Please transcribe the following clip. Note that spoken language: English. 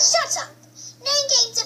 Shut up! Name games